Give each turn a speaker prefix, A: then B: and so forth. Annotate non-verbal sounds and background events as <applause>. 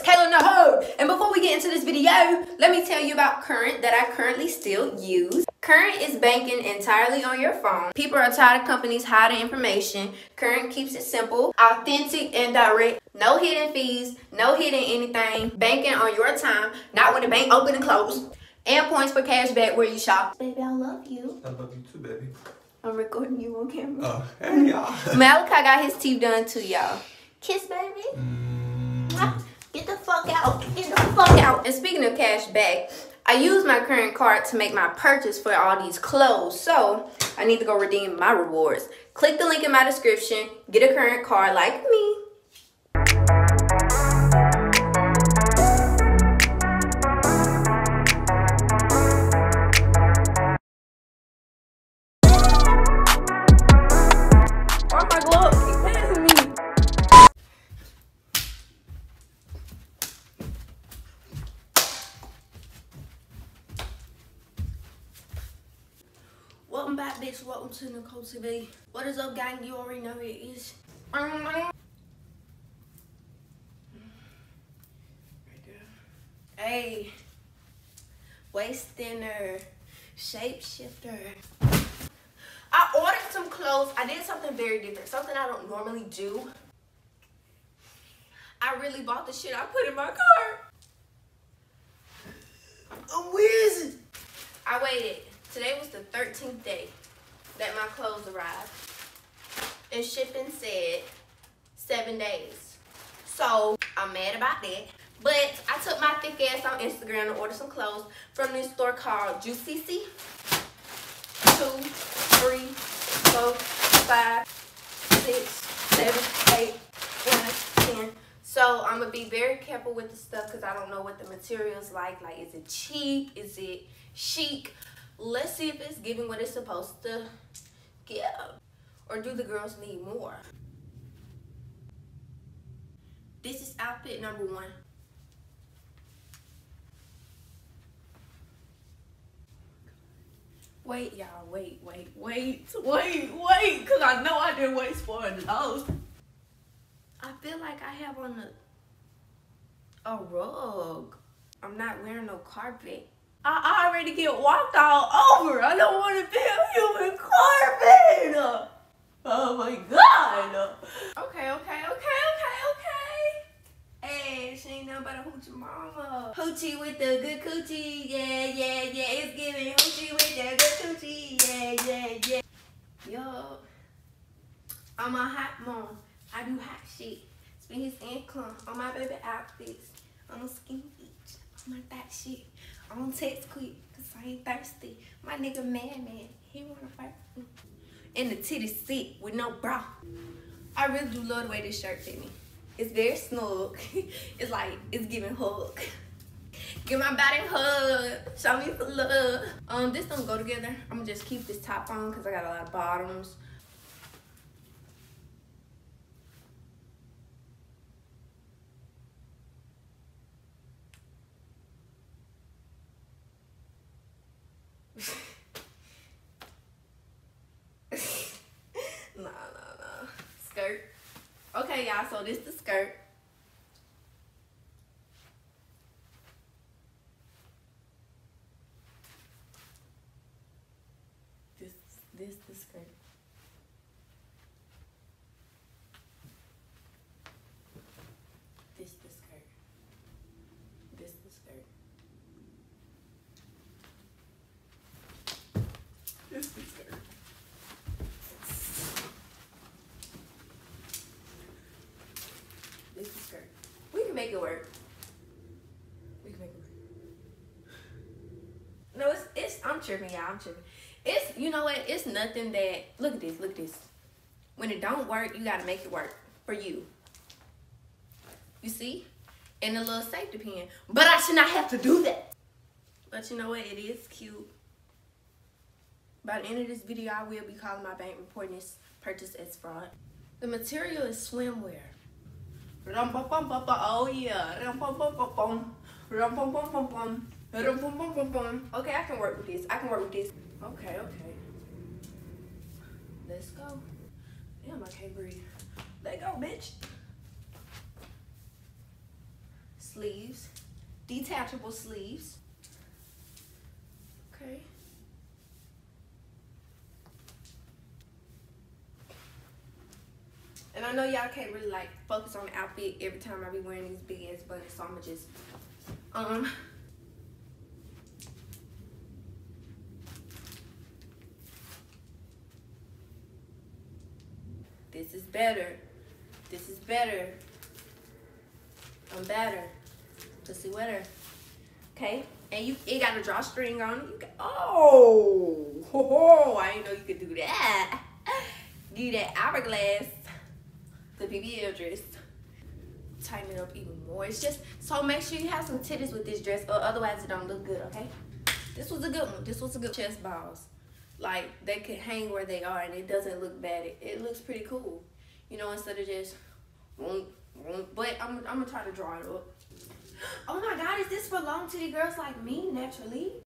A: it's Kayla Nahode. And before we get into this video, let me tell you about Current that I currently still use. Current is banking entirely on your phone. People are tired of companies hiding information. Current keeps it simple, authentic, and direct. No hidden fees, no hidden anything. Banking on your time, not when the bank open and close. And points for cash back where you shop. Baby, I love you.
B: I love you too, baby.
A: I'm recording you on camera.
B: Oh, hey, y'all. <laughs>
A: Malachi got his teeth done too, y'all. Kiss, baby.
B: Mm,
A: Get the fuck out. Get the fuck out. And speaking of cash back, I use my current card to make my purchase for all these clothes. So I need to go redeem my rewards. Click the link in my description. Get a current card like me. Welcome back, bitch. Welcome to Nicole TV. What is up, gang? You already know it is. Right. Hey, waist thinner, shapeshifter. I ordered some clothes. I did something very different, something I don't normally do. I really bought the shit I put in my cart. I'm um, whizzing. I waited. Today was the 13th day that my clothes arrived. And shipping said seven days. So I'm mad about that. But I took my thick ass on Instagram to order some clothes from this store called Juicy. Two, three, four, five, six, seven, eight, nine, ten. So I'm gonna be very careful with the stuff because I don't know what the material's like. Like, is it cheap? Is it chic? Let's see if it's giving what it's supposed to give. Or do the girls need more? This is outfit number one. Wait, y'all, wait, wait, wait, wait, wait, because I know I didn't waste $400. I feel like I have on a, a rug. I'm not wearing no carpet. I already get walked all over. I don't want to be a human carpet. Oh my god. Okay, okay, okay, okay, okay. Hey, she ain't nothing but a hoochie mama. Hoochie with the good coochie. Yeah, yeah, yeah. It's giving hoochie with the good coochie. Yeah, yeah, yeah. Yo, I'm a hot mom. I do hot shit. Spin his income on my baby outfits. On the skinny beach. On my fat shit. On text quick. Cause I ain't thirsty. My nigga mad man. He wanna fight. And the titties sit with no bra. I really do love the way this shirt fit me. It's very snug. <laughs> it's like, it's giving hug. Give my body hug. Show me some love. Um, this don't go together. I'm gonna just keep this top on because I got a lot of bottoms. no, no, no. Skirt. Okay, y'all, so this the skirt. This this the skirt. This the skirt. This the skirt. This the skirt. This the skirt. We can make it work. We can make it work. No, it's it's I'm tripping, y'all. I'm tripping. It's you know what? It's nothing that look at this, look at this. When it don't work, you gotta make it work for you. You see? And a little safety pin. But I should not have to do that. But you know what? It is cute. By the end of this video, I will be calling my bank reporting this purchase as fraud. The material is swimwear. Rum-bum-bum-bum-bum. Oh yeah. Rum-bum-bum-bum-bum. Rum-bum-bum-bum-bum. Rum-bum-bum-bum-bum. Okay, I can work with this. I can work with this. Okay, okay. Let's go. Damn, I can't breathe. Let go, bitch. sleeves, detachable sleeves. Okay. And I know y'all can't really like focus on the outfit every time I be wearing these big ass buttons, so I'ma just um This is better. This is better. I'm better. Pussy wetter. Okay? And you it got a drawstring on it. You oh, oh <laughs> I didn't know you could do that. <laughs> You that hourglass, the BBL dress. Tighten it up even more. It's just so make sure you have some titties with this dress, or otherwise it don't look good. Okay? This was a good one. This was a good chest balls. Like they could hang where they are, and it doesn't look bad. It, it looks pretty cool. You know, instead of just. But I'm, I'm gonna try to draw it up. <gasps> Oh my god, is this for long titty girls like me naturally?